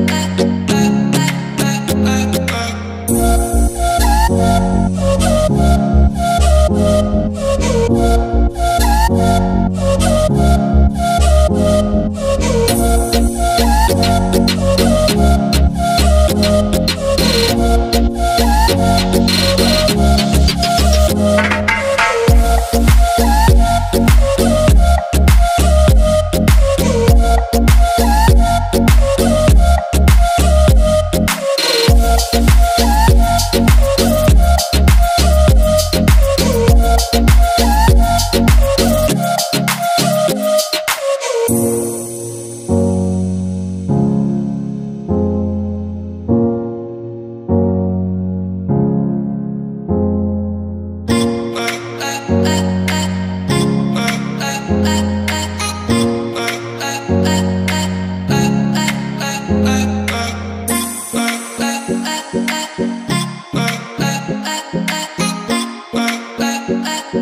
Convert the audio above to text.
got Bye.